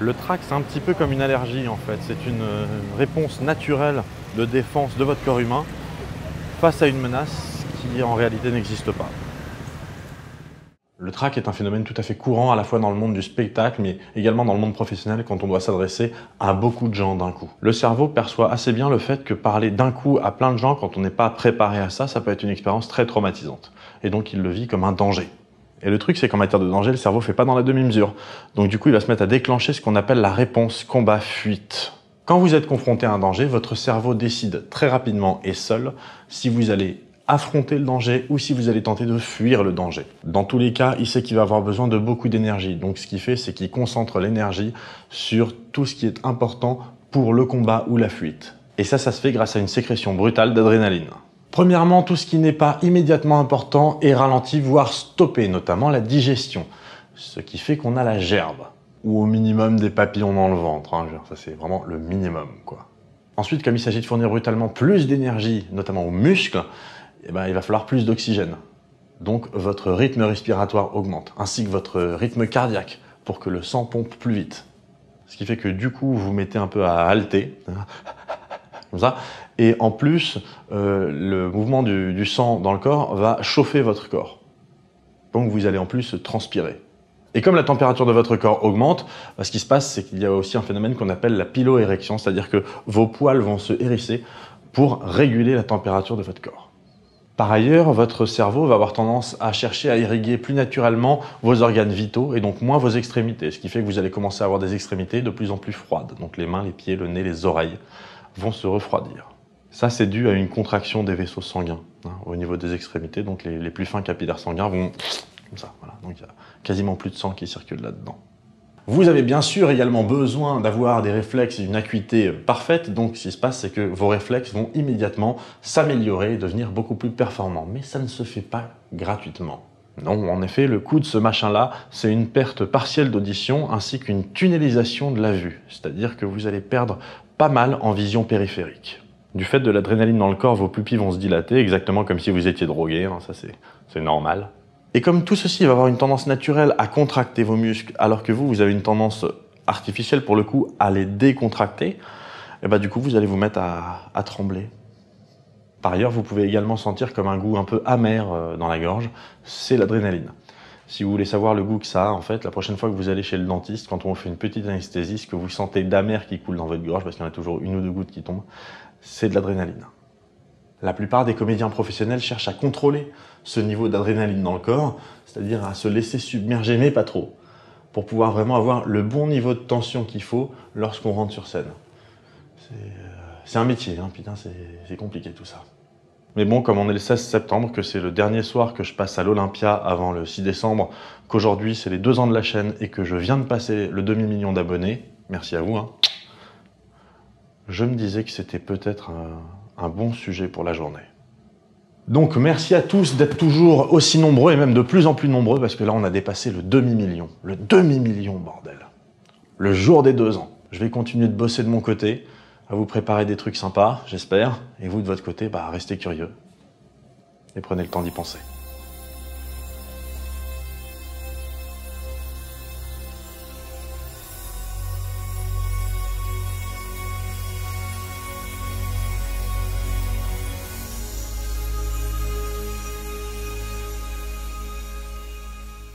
Le trac, c'est un petit peu comme une allergie en fait. C'est une réponse naturelle de défense de votre corps humain face à une menace qui en réalité n'existe pas. Le trac est un phénomène tout à fait courant à la fois dans le monde du spectacle mais également dans le monde professionnel quand on doit s'adresser à beaucoup de gens d'un coup. Le cerveau perçoit assez bien le fait que parler d'un coup à plein de gens quand on n'est pas préparé à ça, ça peut être une expérience très traumatisante. Et donc il le vit comme un danger. Et le truc, c'est qu'en matière de danger, le cerveau fait pas dans la demi-mesure. Donc du coup, il va se mettre à déclencher ce qu'on appelle la réponse combat-fuite. Quand vous êtes confronté à un danger, votre cerveau décide très rapidement et seul si vous allez affronter le danger ou si vous allez tenter de fuir le danger. Dans tous les cas, il sait qu'il va avoir besoin de beaucoup d'énergie. Donc ce qu'il fait, c'est qu'il concentre l'énergie sur tout ce qui est important pour le combat ou la fuite. Et ça, ça se fait grâce à une sécrétion brutale d'adrénaline. Premièrement, tout ce qui n'est pas immédiatement important est ralenti, voire stoppé, notamment la digestion. Ce qui fait qu'on a la gerbe, ou au minimum des papillons dans le ventre. Hein, ça, c'est vraiment le minimum, quoi. Ensuite, comme il s'agit de fournir brutalement plus d'énergie, notamment aux muscles, eh ben, il va falloir plus d'oxygène. Donc, votre rythme respiratoire augmente, ainsi que votre rythme cardiaque, pour que le sang pompe plus vite. Ce qui fait que du coup, vous mettez un peu à halter, et en plus, euh, le mouvement du, sang dans le corps va chauffer votre corps. Donc vous allez en plus transpirer. Et comme la température de votre corps augmente, bah, ce qui se passe, c'est qu'il y a aussi un phénomène qu'on appelle la piloérection, c'est-à-dire que vos poils vont se hérisser pour réguler la température de votre corps. Par ailleurs, votre cerveau va avoir tendance à chercher à irriguer plus naturellement vos organes vitaux et donc moins vos extrémités, ce qui fait que vous allez commencer à avoir des extrémités de plus en plus froides. Donc les mains, les pieds, le nez, les oreilles vont se refroidir. Ça, c'est dû à une contraction des vaisseaux sanguins hein, au niveau des extrémités. Donc, les, plus fins capillaires sanguins vont comme ça. Voilà. Donc, il y a quasiment plus de sang qui circule là-dedans. Vous avez bien sûr également besoin d'avoir des réflexes et une acuité parfaite. Donc, ce qui se passe, c'est que vos réflexes vont immédiatement s'améliorer et devenir beaucoup plus performants. Mais ça ne se fait pas gratuitement. Non, en effet, le coût de ce machin-là, c'est une perte partielle d'audition ainsi qu'une tunnelisation de la vue. C'est-à-dire que vous allez perdre pas mal en vision périphérique. Du fait de l'adrénaline dans le corps, vos pupilles vont se dilater, exactement comme si vous étiez drogué, hein, ça c'est normal. Et comme tout ceci va avoir une tendance naturelle à contracter vos muscles, alors que vous, vous avez une tendance artificielle pour le coup à les décontracter, et eh bah ben, du coup vous allez vous mettre à, trembler. Par ailleurs, vous pouvez également sentir comme un goût un peu amer euh, dans la gorge, c'est l'adrénaline. Si vous voulez savoir le goût que ça a, en fait, la prochaine fois que vous allez chez le dentiste, quand on fait une petite anesthésie, ce que vous sentez d'amer qui coule dans votre gorge, parce qu'il y en a toujours une ou deux gouttes qui tombent, c'est de l'adrénaline. La plupart des comédiens professionnels cherchent à contrôler ce niveau d'adrénaline dans le corps, c'est-à-dire à se laisser submerger, mais pas trop, pour pouvoir vraiment avoir le bon niveau de tension qu'il faut lorsqu'on rentre sur scène. C'est euh, un métier, hein, putain, c'est compliqué tout ça. Mais bon, comme on est le 16 septembre, que c'est le dernier soir que je passe à l'Olympia avant le 6 décembre, qu'aujourd'hui c'est les deux ans de la chaîne et que je viens de passer le demi-million d'abonnés, merci à vous, hein, je me disais que c'était peut-être un, bon sujet pour la journée. Donc merci à tous d'être toujours aussi nombreux et même de plus en plus nombreux parce que là on a dépassé le demi-million. Le demi-million, bordel. Le jour des deux ans. Je vais continuer de bosser de mon côté, à vous préparer des trucs sympas, j'espère. Et vous de votre côté, bah, restez curieux. Et prenez le temps d'y penser.